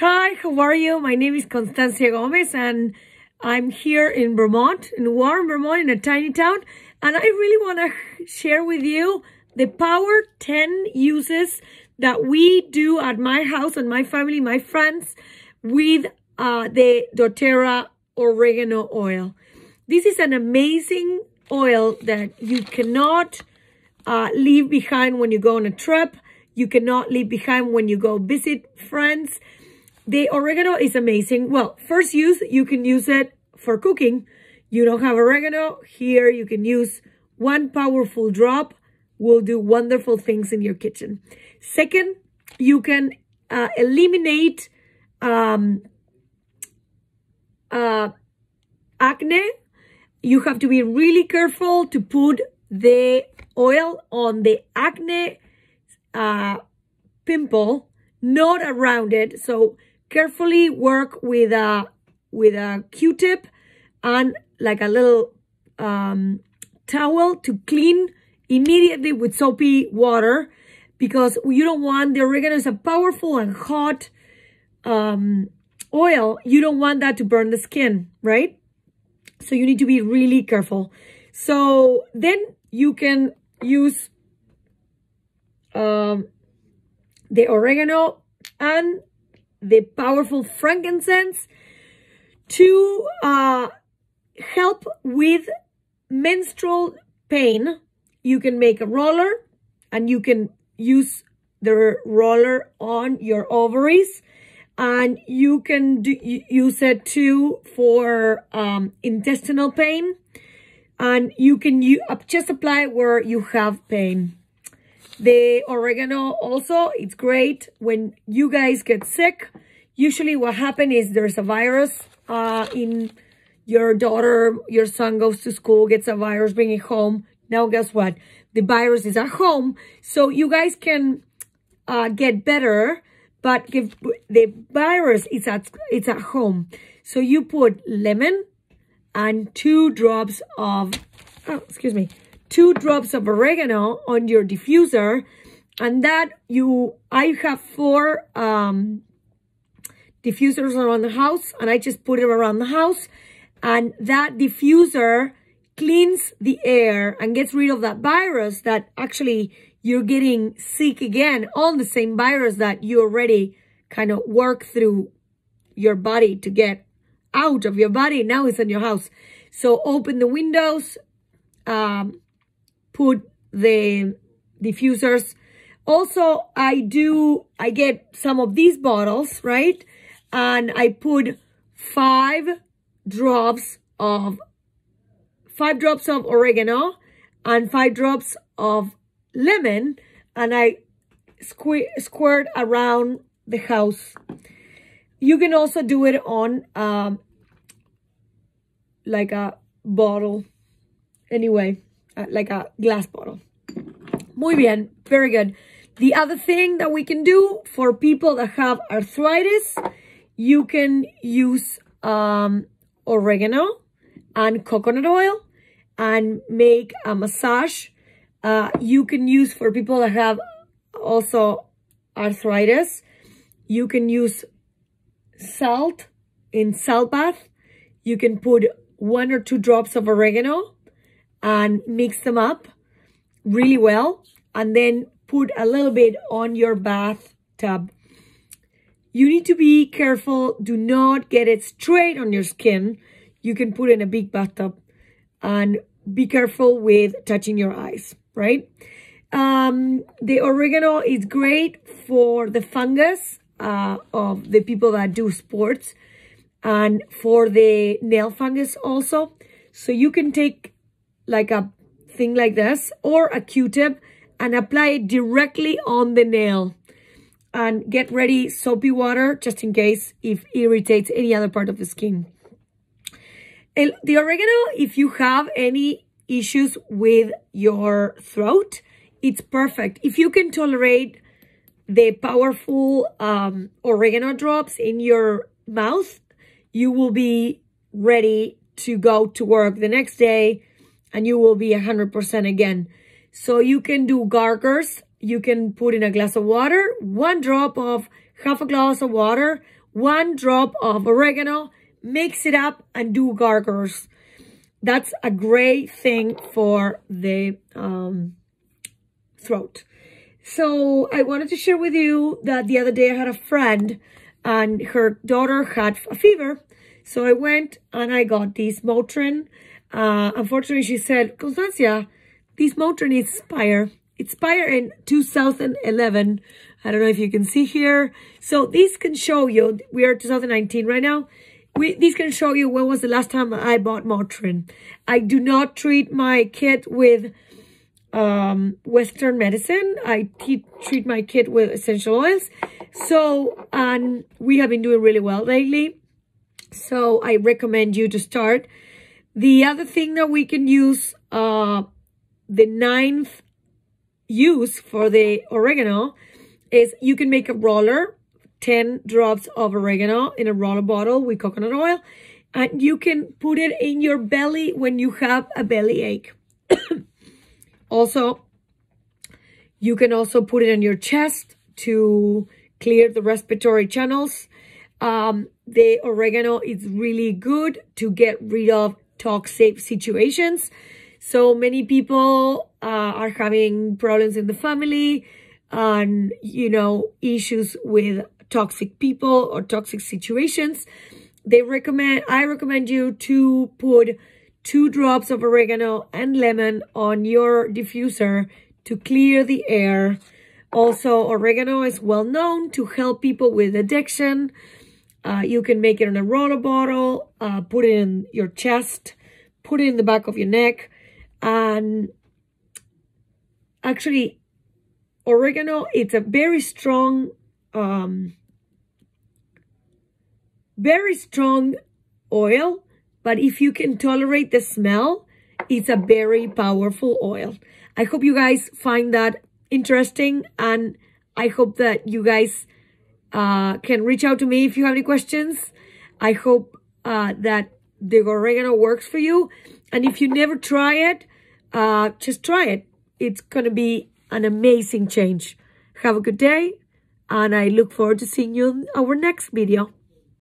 Hi, how are you? My name is Constancia Gomez and I'm here in Vermont, in warm Vermont, in a tiny town. And I really want to share with you the Power 10 uses that we do at my house and my family, my friends, with uh, the doTERRA oregano oil. This is an amazing oil that you cannot uh, leave behind when you go on a trip. You cannot leave behind when you go visit friends. The oregano is amazing. Well, first use, you can use it for cooking. You don't have oregano, here you can use one powerful drop will do wonderful things in your kitchen. Second, you can uh, eliminate um, uh, acne. You have to be really careful to put the oil on the acne uh, pimple, not around it. So carefully work with a with a Q-tip and like a little um, towel to clean immediately with soapy water because you don't want the oregano is a powerful and hot um, oil. You don't want that to burn the skin, right? So you need to be really careful. So then you can use um, the oregano and the powerful frankincense to uh, help with menstrual pain. You can make a roller and you can use the roller on your ovaries and you can do, use it too for um, intestinal pain and you can you, just apply where you have pain. The oregano also, it's great when you guys get sick. Usually what happens is there's a virus uh, in your daughter, your son goes to school, gets a virus, bring it home. Now guess what? The virus is at home. So you guys can uh, get better, but if the virus is at, it's at home. So you put lemon and two drops of, oh, excuse me, two drops of oregano on your diffuser and that you i have four um diffusers around the house and i just put it around the house and that diffuser cleans the air and gets rid of that virus that actually you're getting sick again on the same virus that you already kind of work through your body to get out of your body. Now it's in your house. So open the windows um, put the diffusers. Also, I do, I get some of these bottles, right? And I put five drops of, five drops of oregano and five drops of lemon. And I squir squirt around the house. You can also do it on um, like a bottle. Anyway, like a glass bottle. Muy bien, very good. The other thing that we can do for people that have arthritis, you can use um, oregano and coconut oil and make a massage. Uh, you can use for people that have also arthritis, you can use salt in salt bath. You can put one or two drops of oregano and mix them up really well and then put a little bit on your bathtub. You need to be careful. Do not get it straight on your skin. You can put in a big bathtub and be careful with touching your eyes, right? Um, the oregano is great for the fungus uh, of the people that do sports and for the nail fungus also. So you can take like a thing like this or a Q-tip and apply it directly on the nail. And get ready soapy water just in case if irritates any other part of the skin. El, the oregano, if you have any issues with your throat, it's perfect. If you can tolerate the powerful um, oregano drops in your mouth, you will be ready to go to work the next day and you will be 100% again. So you can do gargles. You can put in a glass of water, one drop of half a glass of water one drop of oregano, mix it up and do gargles. That's a great thing for the um, throat. So I wanted to share with you that the other day I had a friend and her daughter had a fever. So I went and I got this Motrin. Uh, unfortunately, she said, Constancia, this Motrin is Spire. It's Spire in 2011. I don't know if you can see here. So this can show you, we are 2019 right now. We, this can show you when was the last time I bought Motrin. I do not treat my kid with um, Western medicine. I treat my kid with essential oils. So, and we have been doing really well lately. So I recommend you to start. The other thing that we can use, uh, the ninth use for the oregano is you can make a roller, 10 drops of oregano in a roller bottle with coconut oil. And you can put it in your belly when you have a belly ache. also, you can also put it in your chest to clear the respiratory channels. Um, the oregano is really good to get rid of toxic situations. So many people uh, are having problems in the family and, you know, issues with toxic people or toxic situations. They recommend, I recommend you to put two drops of oregano and lemon on your diffuser to clear the air. Also, oregano is well known to help people with addiction. Uh, you can make it in a roller bottle, uh, put it in your chest, put it in the back of your neck. And actually, oregano, it's a very strong, um, very strong oil. But if you can tolerate the smell, it's a very powerful oil. I hope you guys find that interesting and I hope that you guys uh, can reach out to me if you have any questions. I hope uh, that the oregano works for you. And if you never try it, uh, just try it. It's going to be an amazing change. Have a good day. And I look forward to seeing you in our next video.